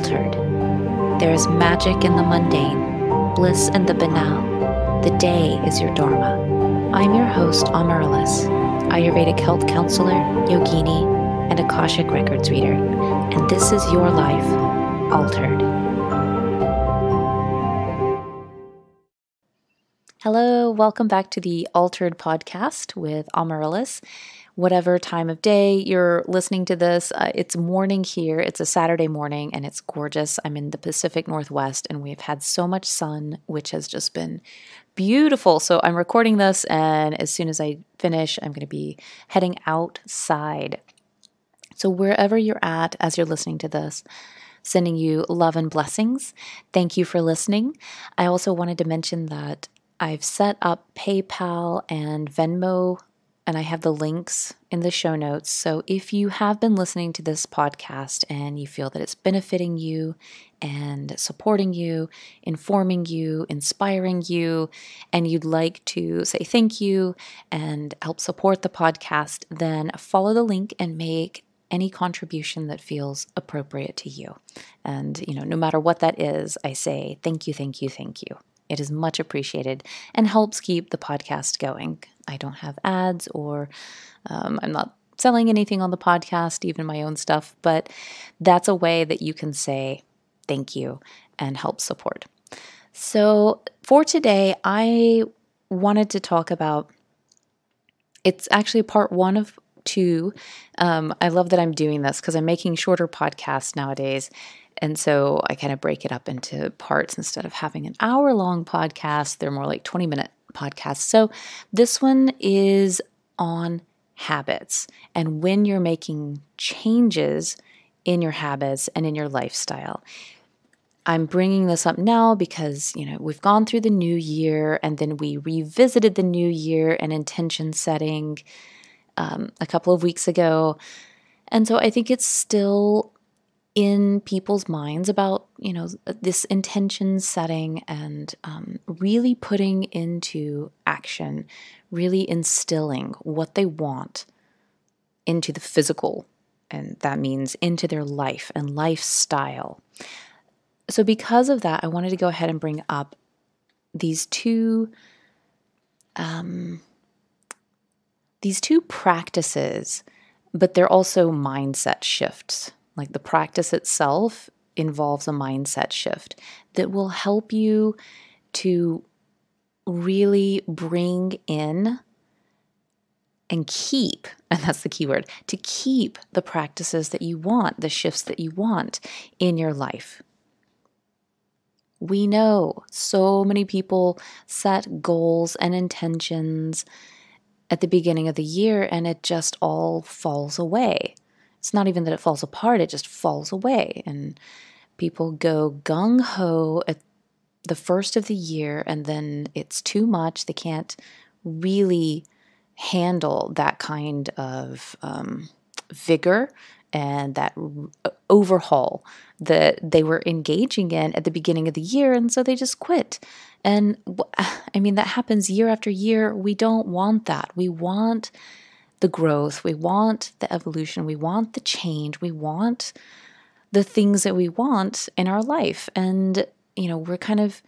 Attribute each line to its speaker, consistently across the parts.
Speaker 1: altered. There is magic in the mundane, bliss in the banal. The day is your Dharma. I'm your host, Amarylis, Ayurvedic health counselor, yogini, and Akashic Records reader, and this is your life, altered. Hello, welcome back to the Altered Podcast with Amarylis whatever time of day you're listening to this. Uh, it's morning here. It's a Saturday morning and it's gorgeous. I'm in the Pacific Northwest and we've had so much sun, which has just been beautiful. So I'm recording this, and as soon as I finish, I'm going to be heading outside. So, wherever you're at as you're listening to this, sending you love and blessings. Thank you for listening. I also wanted to mention that I've set up PayPal and Venmo and I have the links in the show notes. So if you have been listening to this podcast and you feel that it's benefiting you and supporting you, informing you, inspiring you, and you'd like to say thank you and help support the podcast, then follow the link and make any contribution that feels appropriate to you. And, you know, no matter what that is, I say thank you, thank you, thank you. It is much appreciated and helps keep the podcast going. I don't have ads or um, I'm not selling anything on the podcast, even my own stuff, but that's a way that you can say thank you and help support. So, for today, I wanted to talk about it's actually part one of two. Um, I love that I'm doing this because I'm making shorter podcasts nowadays. And so I kind of break it up into parts instead of having an hour long podcast. They're more like 20 minute podcasts. So this one is on habits and when you're making changes in your habits and in your lifestyle. I'm bringing this up now because, you know, we've gone through the new year and then we revisited the new year and intention setting um, a couple of weeks ago. And so I think it's still in people's minds about you know this intention setting and um, really putting into action really instilling what they want into the physical and that means into their life and lifestyle so because of that i wanted to go ahead and bring up these two um, these two practices but they're also mindset shifts like the practice itself involves a mindset shift that will help you to really bring in and keep, and that's the key word, to keep the practices that you want, the shifts that you want in your life. We know so many people set goals and intentions at the beginning of the year and it just all falls away. It's not even that it falls apart, it just falls away. And people go gung ho at the first of the year, and then it's too much. They can't really handle that kind of um, vigor and that overhaul that they were engaging in at the beginning of the year. And so they just quit. And I mean, that happens year after year. We don't want that. We want the growth, we want the evolution, we want the change, we want the things that we want in our life. And, you know, we're kind of,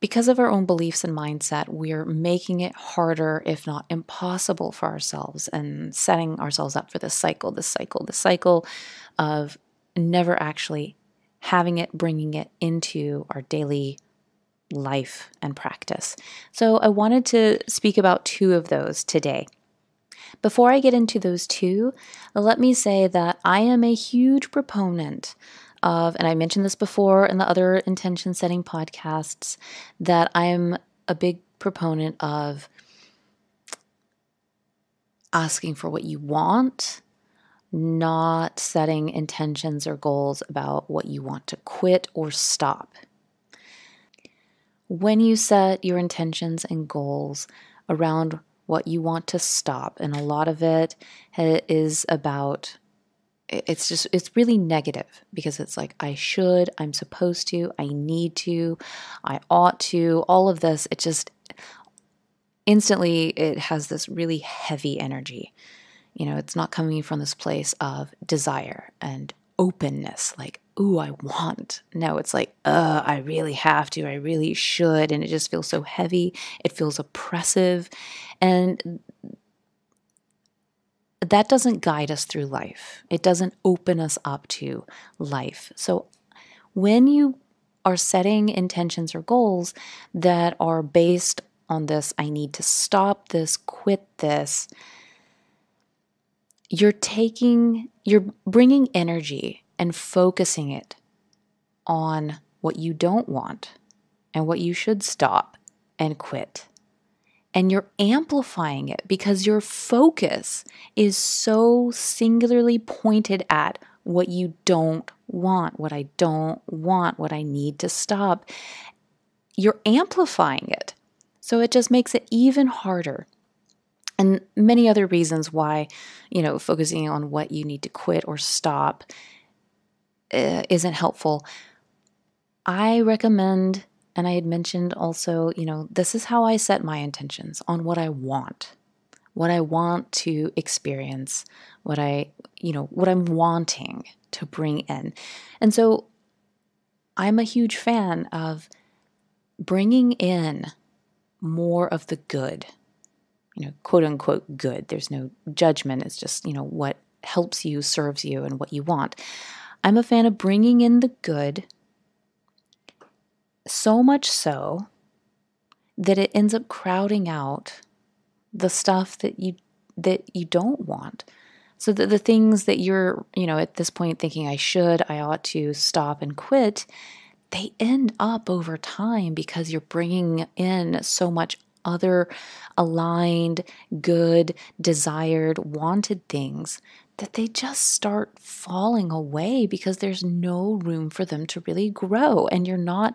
Speaker 1: because of our own beliefs and mindset, we're making it harder, if not impossible, for ourselves and setting ourselves up for this cycle, this cycle, this cycle of never actually having it, bringing it into our daily life and practice. So, I wanted to speak about two of those today. Before I get into those two, let me say that I am a huge proponent of, and I mentioned this before in the other intention setting podcasts, that I'm a big proponent of asking for what you want, not setting intentions or goals about what you want to quit or stop. When you set your intentions and goals around what you want to stop. And a lot of it is about it's just it's really negative because it's like I should, I'm supposed to, I need to, I ought to, all of this it just instantly it has this really heavy energy. You know, it's not coming from this place of desire and openness, like, ooh, I want. No, it's like, uh, I really have to, I really should. And it just feels so heavy. It feels oppressive. And that doesn't guide us through life. It doesn't open us up to life. So when you are setting intentions or goals that are based on this, I need to stop this, quit this, you're taking, you're bringing energy and focusing it on what you don't want and what you should stop and quit. And you're amplifying it because your focus is so singularly pointed at what you don't want, what I don't want, what I need to stop. You're amplifying it. So it just makes it even harder and many other reasons why, you know, focusing on what you need to quit or stop uh, isn't helpful. I recommend, and I had mentioned also, you know, this is how I set my intentions on what I want, what I want to experience, what I, you know, what I'm wanting to bring in. And so I'm a huge fan of bringing in more of the good you know, quote unquote good. There's no judgment. It's just, you know, what helps you, serves you, and what you want. I'm a fan of bringing in the good so much so that it ends up crowding out the stuff that you that you don't want. So that the things that you're, you know, at this point thinking I should, I ought to stop and quit, they end up over time because you're bringing in so much other aligned, good, desired, wanted things that they just start falling away because there's no room for them to really grow and you're not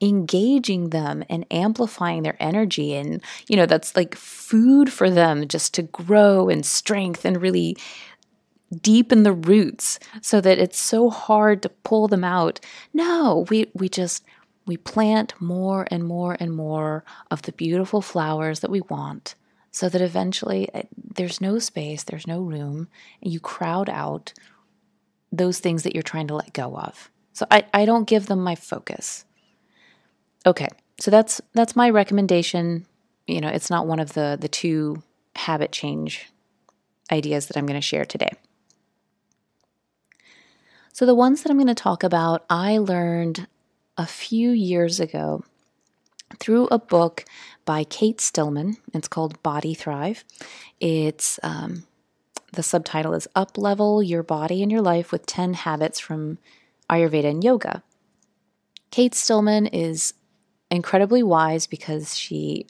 Speaker 1: engaging them and amplifying their energy and you know that's like food for them just to grow and strength and really deepen the roots so that it's so hard to pull them out no we we just we plant more and more and more of the beautiful flowers that we want so that eventually eh, there's no space, there's no room, and you crowd out those things that you're trying to let go of. So I, I don't give them my focus. Okay, so that's that's my recommendation. You know, it's not one of the the two habit change ideas that I'm going to share today. So the ones that I'm going to talk about, I learned a few years ago through a book by Kate Stillman. It's called Body Thrive. It's um, the subtitle is Up Level Your Body and Your Life with 10 Habits from Ayurveda and Yoga. Kate Stillman is incredibly wise because she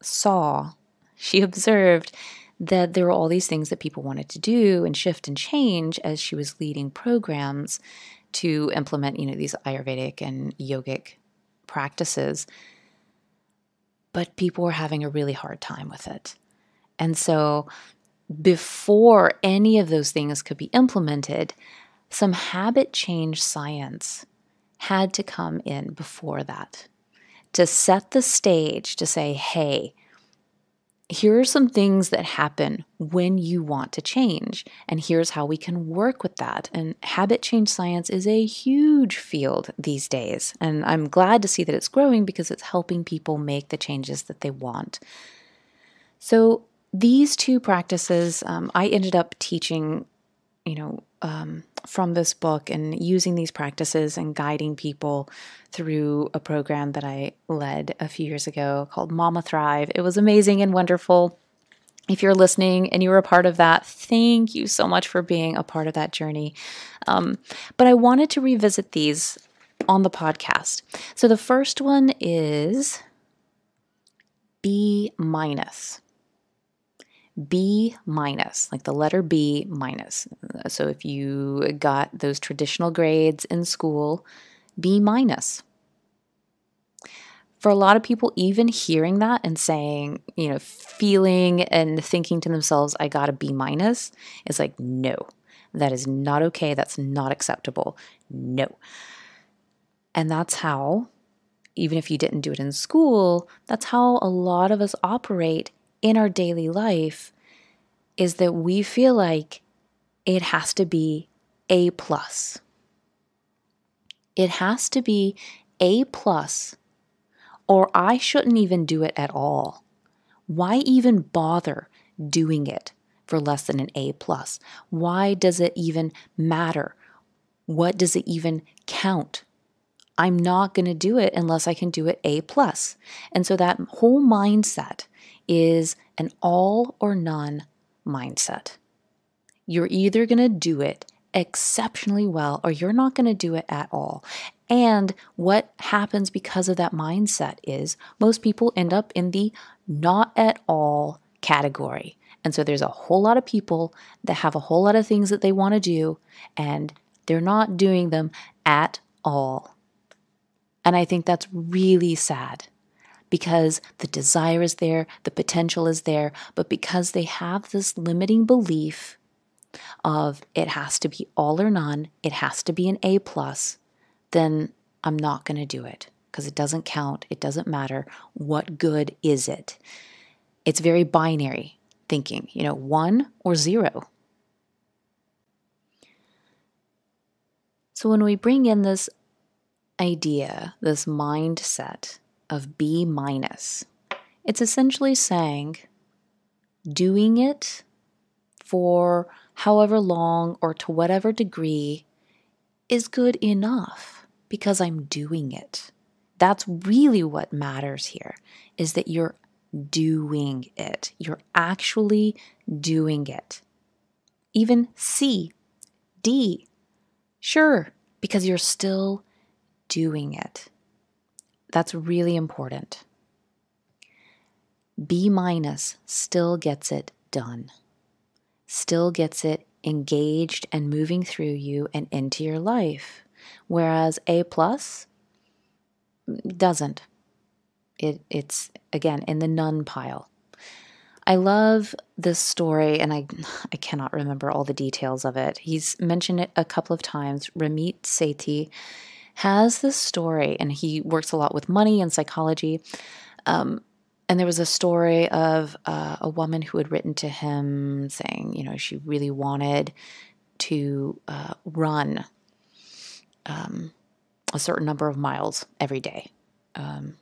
Speaker 1: saw, she observed that there were all these things that people wanted to do and shift and change as she was leading programs to implement, you know, these Ayurvedic and yogic practices. But people were having a really hard time with it. And so before any of those things could be implemented, some habit change science had to come in before that to set the stage to say, hey, here are some things that happen when you want to change, and here's how we can work with that. And habit change science is a huge field these days, and I'm glad to see that it's growing because it's helping people make the changes that they want. So, these two practices, um, I ended up teaching, you know, um, from this book and using these practices and guiding people through a program that I led a few years ago called Mama Thrive. It was amazing and wonderful. If you're listening and you were a part of that, thank you so much for being a part of that journey. Um, but I wanted to revisit these on the podcast. So the first one is B minus. B minus, like the letter B minus. So if you got those traditional grades in school, B minus. For a lot of people, even hearing that and saying, you know, feeling and thinking to themselves, I got a B minus, is like, no, that is not okay. That's not acceptable. No. And that's how, even if you didn't do it in school, that's how a lot of us operate in our daily life is that we feel like it has to be A plus. It has to be A plus, or I shouldn't even do it at all. Why even bother doing it for less than an A plus? Why does it even matter? What does it even count? I'm not going to do it unless I can do it A plus. And so that whole mindset is an all or none mindset. You're either going to do it exceptionally well or you're not going to do it at all. And what happens because of that mindset is most people end up in the not at all category. And so there's a whole lot of people that have a whole lot of things that they want to do and they're not doing them at all. And I think that's really sad because the desire is there, the potential is there, but because they have this limiting belief of it has to be all or none, it has to be an A plus, then I'm not going to do it because it doesn't count, it doesn't matter. What good is it? It's very binary thinking, you know, one or zero. So when we bring in this idea, this mindset of B minus, it's essentially saying doing it for however long or to whatever degree is good enough because I'm doing it. That's really what matters here is that you're doing it. You're actually doing it. Even C, D, sure, because you're still doing it. That's really important. B minus still gets it done still gets it engaged and moving through you and into your life. Whereas A plus doesn't. It, it's again in the none pile. I love this story, and I I cannot remember all the details of it. He's mentioned it a couple of times. Ramit Sethi has this story, and he works a lot with money and psychology. Um, and there was a story of uh, a woman who had written to him saying, you know, she really wanted to uh, run um, a certain number of miles every day, um,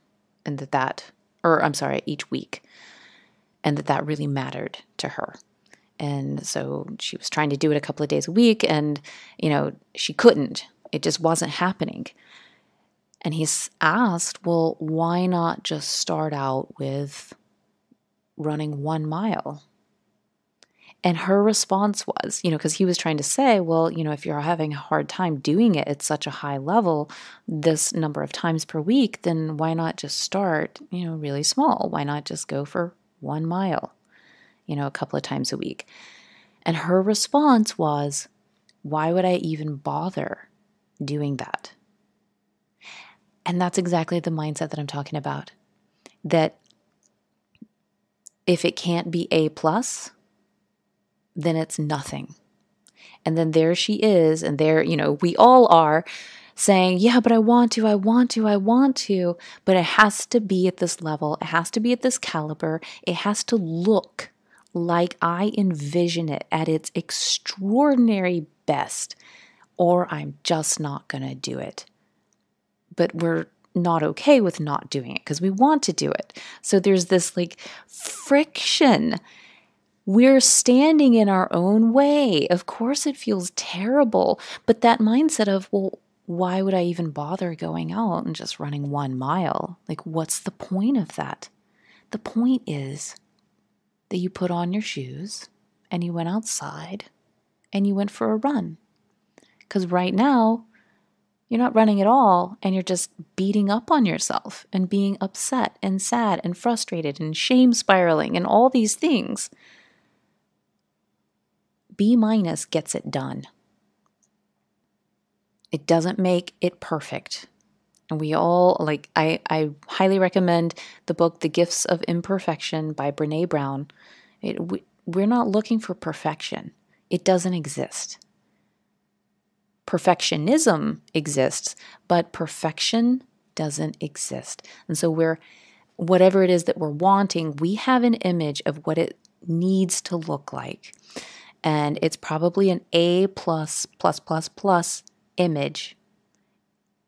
Speaker 1: and that that, or I'm sorry, each week, and that that really mattered to her. And so she was trying to do it a couple of days a week, and you know, she couldn't. It just wasn't happening. And he's asked, well, why not just start out with running one mile? And her response was, you know, because he was trying to say, well, you know, if you're having a hard time doing it at such a high level, this number of times per week, then why not just start, you know, really small? Why not just go for one mile, you know, a couple of times a week? And her response was, why would I even bother doing that? And that's exactly the mindset that I'm talking about. That if it can't be A plus, then it's nothing. And then there she is, and there, you know, we all are saying, Yeah, but I want to, I want to, I want to. But it has to be at this level, it has to be at this caliber, it has to look like I envision it at its extraordinary best, or I'm just not going to do it but we're not okay with not doing it because we want to do it. So there's this like friction. We're standing in our own way. Of course, it feels terrible, but that mindset of, well, why would I even bother going out and just running one mile? Like, what's the point of that? The point is that you put on your shoes and you went outside and you went for a run. Because right now, you're not running at all, and you're just beating up on yourself and being upset and sad and frustrated and shame spiraling and all these things. B minus gets it done. It doesn't make it perfect. And we all like I, I highly recommend the book The Gifts of Imperfection by Brene Brown. It, we, we're not looking for perfection. It doesn't exist perfectionism exists, but perfection doesn't exist. And so we're whatever it is that we're wanting, we have an image of what it needs to look like. and it's probably an A plus plus plus plus image.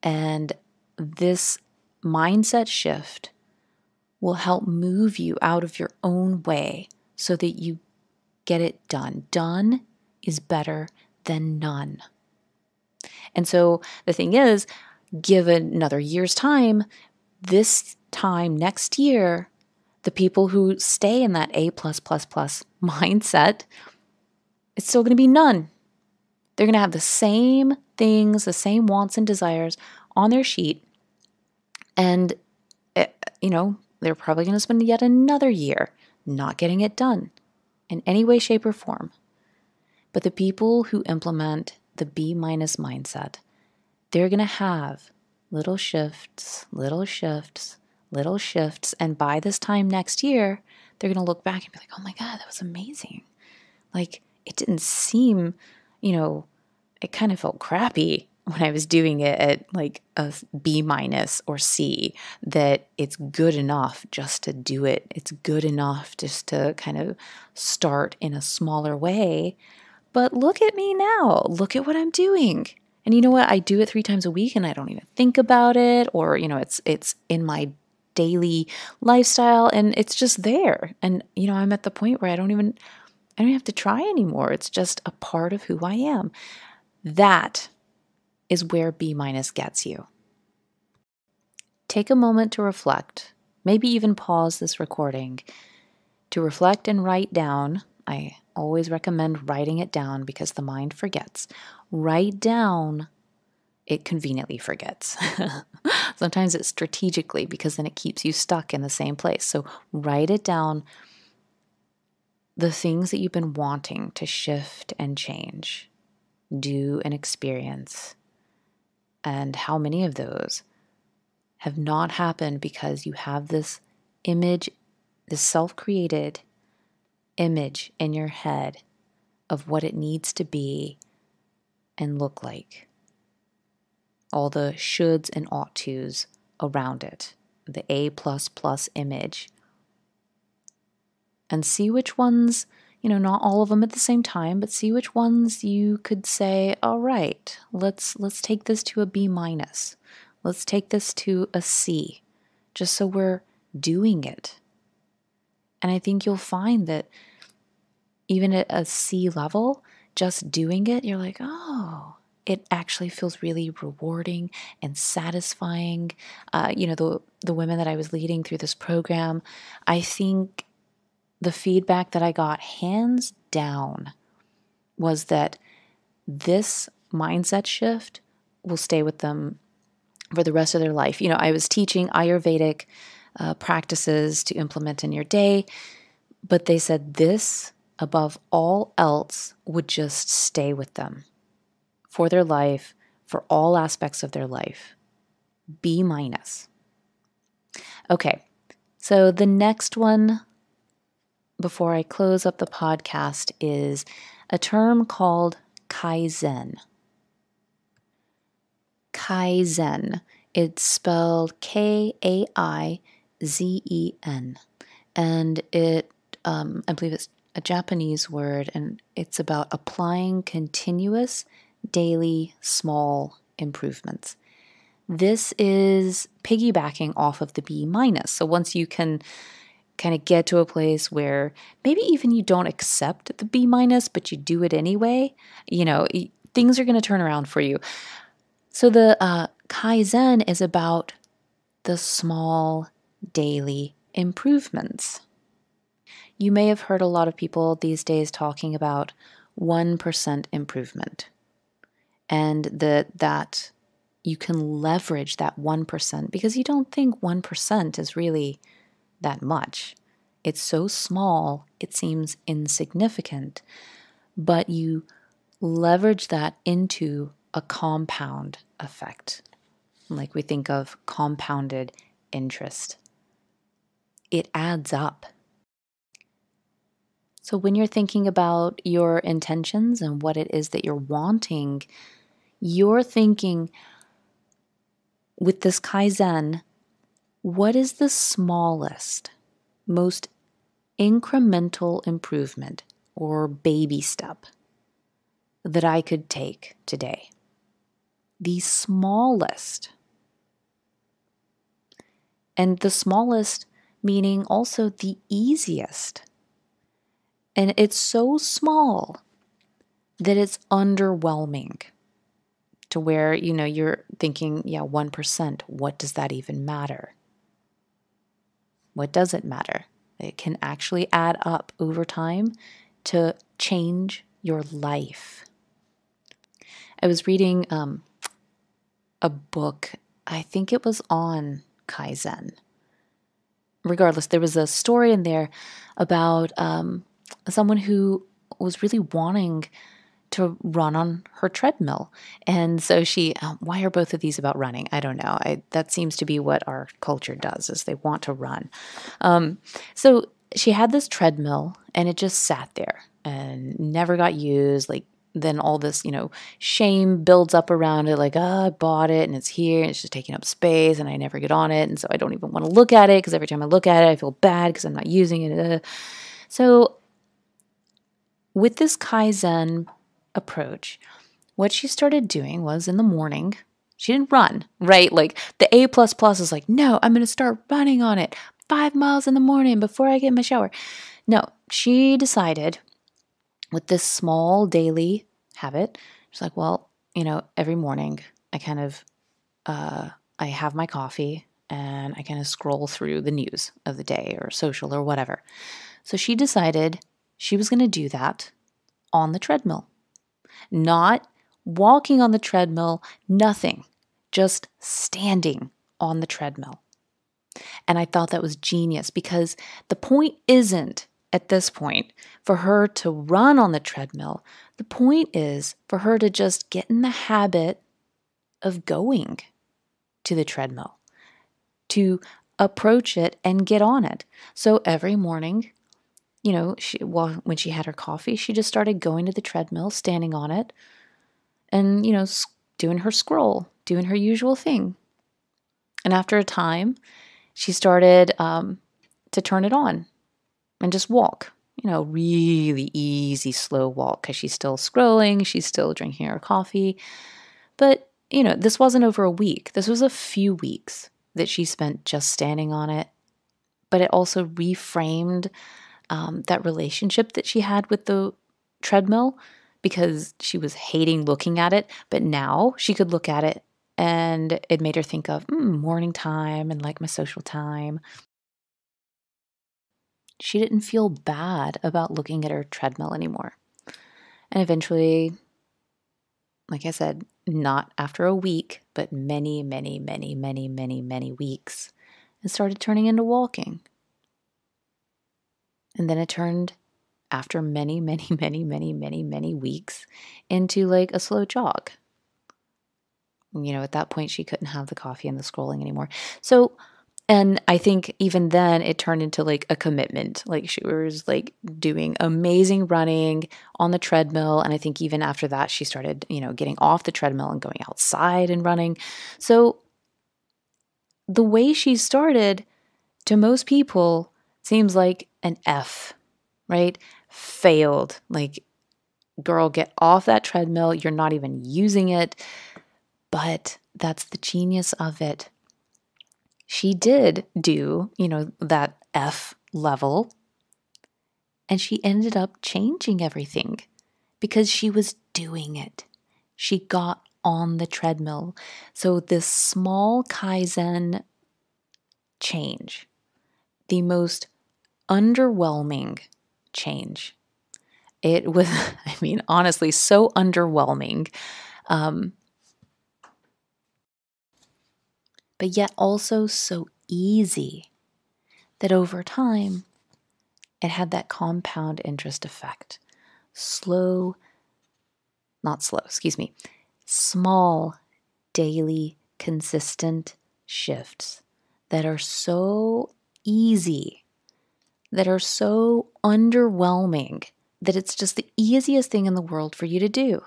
Speaker 1: And this mindset shift will help move you out of your own way so that you get it done. Done is better than none. And so the thing is, given another year's time, this time next year, the people who stay in that A plus plus plus mindset, it's still going to be none. They're going to have the same things, the same wants and desires on their sheet. And, it, eh, you know, they're probably going to spend yet another year not getting it done in any way, shape, or form. But the people who implement the B minus mindset, they're going to have little shifts, little shifts, little shifts. And by this time next year, they're going to look back and be like, oh my God, that was amazing. Like, it didn't seem, you know, it kind of felt crappy when I was doing it at like a B minus or C that it's good enough just to do it. It's good enough just to kind of start in a smaller way. But look at me now. Look at what I'm doing. And you know what? I do it 3 times a week and I don't even think about it or you know, it's it's in my daily lifestyle and it's just there. And you know, I'm at the point where I don't even I don't have to try anymore. It's just a part of who I am. That is where B minus gets you. Take a moment to reflect, maybe even pause this recording to reflect and write down. I always recommend writing it down because the mind forgets. Write down, it conveniently forgets. Sometimes it's strategically because then it keeps you stuck in the same place. So write it down the things that you've been wanting to shift and change, do and experience and how many of those have not happened because you have this image, this self created image in your head of what it needs to be and look like. All the shoulds and ought tos around it, the A plus plus image. And see which ones you know not all of them at the same time but see which ones you could say all right let's let's take this to a b minus let's take this to a c just so we're doing it and i think you'll find that even at a c level just doing it you're like oh it actually feels really rewarding and satisfying. Uh, you know, the the women that I was leading through this program, I think the feedback that I got hands down was that this mindset shift will stay with them for the rest of their life. You know, I was teaching Ayurvedic uh, practices to implement in your day, but they said this above all else would just stay with them for their life, for all aspects of their life. B minus. Okay, so the next one before I close up the podcast is a term called Kaizen. Kaizen. It's spelled K A I Z E N. And it, um, I believe it's a Japanese word, and it's about applying continuous, daily, small improvements. This is piggybacking off of the B minus. So once you can kind of get to a place where maybe even you don't accept the B minus, but you do it anyway, you know, things are going to turn around for you. So the uh, Kaizen is about the small daily improvements. You may have heard a lot of people these days talking about 1% improvement and that that you can leverage that 1% because you don't think 1% is really that much. It's so small, it seems insignificant, but you leverage that into a compound effect, like we think of compounded interest. It adds up. So, when you're thinking about your intentions and what it is that you're wanting, you're thinking with this Kaizen what is the smallest, most incremental improvement or baby step that I could take today? The smallest. And the smallest meaning also the easiest. And it's so small that it's underwhelming to where, you know, you're thinking, yeah, 1%, what does that even matter? What does it matter? It can actually add up over time to change your life. I was reading um, a book, I think it was on Kaizen. Regardless, there was a story in there about um, someone who was really wanting to run on her treadmill. And so she, um, why are both of these about running? I don't know. I, that seems to be what our culture does is they want to run. Um, so she had this treadmill and it just sat there and never got used. Like then all this, you know, shame builds up around it like, oh, I bought it and it's here and it's just taking up space and I never get on it. And so I don't even want to look at it because every time I look at it, I feel bad because I'm not using it. Uh. So with this Kaizen approach, what she started doing was in the morning, she didn't run, right? Like the A plus plus is like, no, I'm going to start running on it five miles in the morning before I get in my shower. No, she decided with this small daily habit, she's like, well, you know, every morning I kind of, uh, I have my coffee and I kind of scroll through the news of the day or social or whatever. So she decided she was going to do that on the treadmill not walking on the treadmill, nothing, just standing on the treadmill. And I thought that was genius because the point isn't at this point for her to run on the treadmill. The point is for her to just get in the habit of going to the treadmill, to approach it and get on it. So every morning you know, she well, when she had her coffee, she just started going to the treadmill, standing on it, and you know, doing her scroll, doing her usual thing. And after a time, she started um, to turn it on and just walk. You know, really easy, slow walk because she's still scrolling, she's still drinking her coffee. But, you know, this wasn't over a week. This was a few weeks that she spent just standing on it. But it also reframed um, that relationship that she had with the treadmill because she was hating looking at it. But now she could look at it and it made her think of mm, morning time and like my social time. She didn't feel bad about looking at her treadmill anymore. And eventually, like I said, not after a week, but many, many, many, many, many, many weeks, it started turning into walking. And then it turned after many, many, many, many, many, many weeks into like a slow jog. You know, at that point, she couldn't have the coffee and the scrolling anymore. So, and I think even then it turned into like a commitment. Like she was like doing amazing running on the treadmill. And I think even after that, she started, you know, getting off the treadmill and going outside and running. So the way she started to most people seems like an F, right? Failed. Like, girl, get off that treadmill. You're not even using it. But that's the genius of it. She did do, you know, that F level. And she ended up changing everything because she was doing it. She got on the treadmill. So, this small Kaizen change, the most underwhelming change. It was, I mean, honestly, so underwhelming. Um, but yet also so easy that over time it had that compound interest effect. Slow, not slow, excuse me, small, daily, consistent shifts that are so easy that are so underwhelming that it's just the easiest thing in the world for you to do.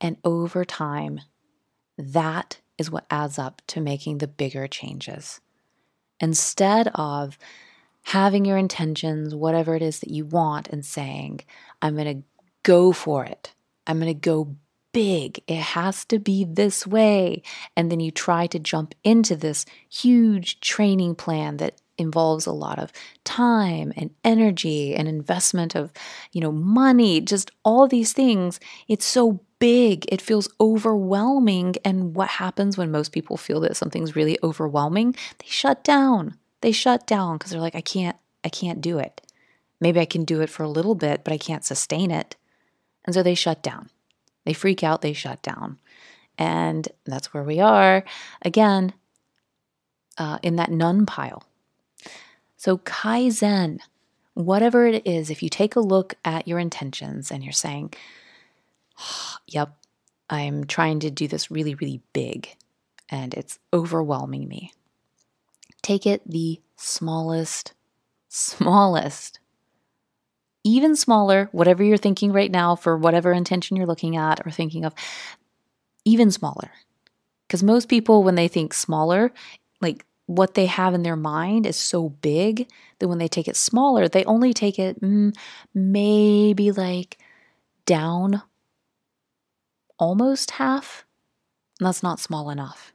Speaker 1: And over time, that is what adds up to making the bigger changes. Instead of having your intentions, whatever it is that you want, and saying, I'm going to go for it. I'm going to go big. It has to be this way. And then you try to jump into this huge training plan that involves a lot of time and energy and investment of, you know, money, just all these things. It's so big, it feels overwhelming. And what happens when most people feel that something's really overwhelming? They shut down. They shut down because they're like, I can't, I can't do it. Maybe I can do it for a little bit, but I can't sustain it. And so they shut down. They freak out, they shut down. And that's where we are again uh, in that none pile. So, Kaizen, whatever it is, if you take a look at your intentions and you're saying, Yep, I'm trying to do this really, really big and it's overwhelming me. Take it the smallest, smallest, even smaller, whatever you're thinking right now for whatever intention you're looking at or thinking of, even smaller. Because most people, when they think smaller, like what they have in their mind is so big that when they take it smaller, they only take it mm, maybe like down almost half. That's not small enough.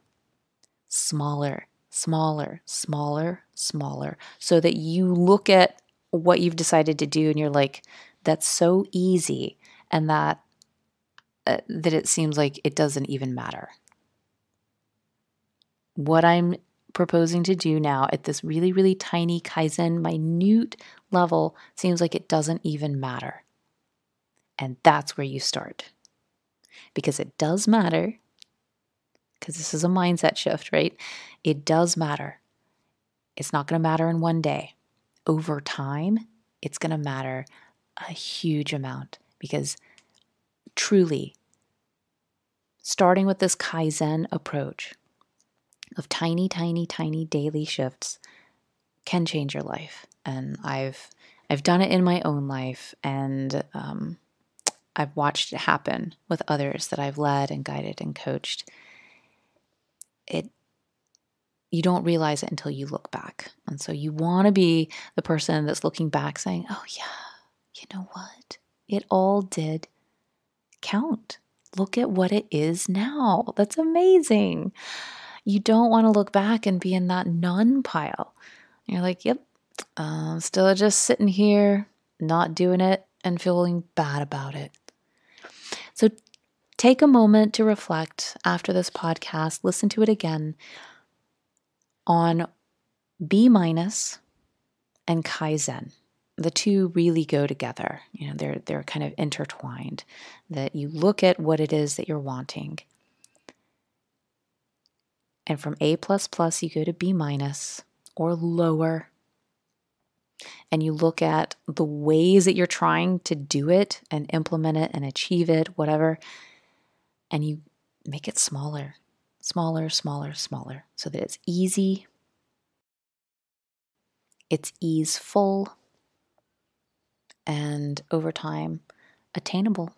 Speaker 1: Smaller, smaller, smaller, smaller, so that you look at what you've decided to do and you're like, that's so easy, and that uh, that it seems like it doesn't even matter. What I'm proposing to do now at this really, really tiny Kaizen, minute level seems like it doesn't even matter. And that's where you start. Because it does matter, because this is a mindset shift, right? It does matter. It's not going to matter in one day. Over time, it's going to matter a huge amount because truly, starting with this Kaizen approach, of tiny, tiny, tiny daily shifts can change your life. And I've I've done it in my own life, and um, I've watched it happen with others that I've led and guided and coached. It you don't realize it until you look back, and so you want to be the person that's looking back, saying, "Oh yeah, you know what? It all did count. Look at what it is now. That's amazing." you don't want to look back and be in that none pile. You're like, yep, uh, still just sitting here, not doing it, and feeling bad about it. So take a moment to reflect after this podcast, listen to it again on B minus and Kaizen. The two really go together. You know, they're they're kind of intertwined. That you look at what it is that you're wanting and from A, plus you go to B minus or lower. And you look at the ways that you're trying to do it and implement it and achieve it, whatever. And you make it smaller, smaller, smaller, smaller, so that it's easy, it's easeful, and over time, attainable.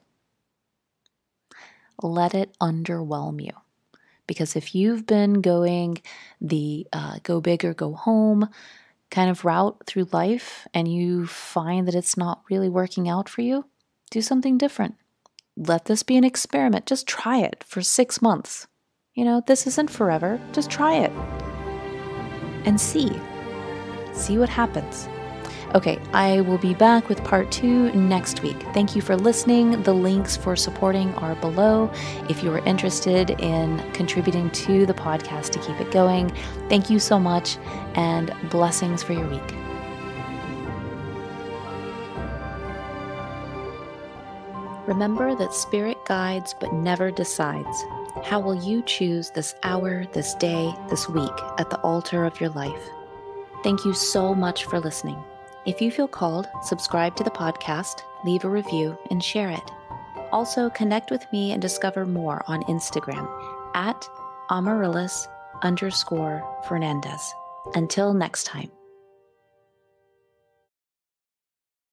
Speaker 1: Let it underwhelm you. Because if you've been going the uh, go big or go home kind of route through life and you find that it's not really working out for you, do something different. Let this be an experiment. Just try it for six months. You know, this isn't forever. Just try it and see. See what happens. Okay, I will be back with part two next week. Thank you for listening. The links for supporting are below if you are interested in contributing to the podcast to keep it going. Thank you so much and blessings for your week. Remember that spirit guides but never decides. How will you choose this hour, this day, this week at the altar of your life? Thank you so much for listening. If you feel called, subscribe to the podcast, leave a review, and share it. Also, connect with me and discover more on Instagram at Amarylis underscore Fernandez. Until next time.